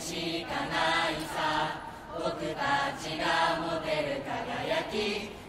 しかないさ。僕たちが持てる輝き。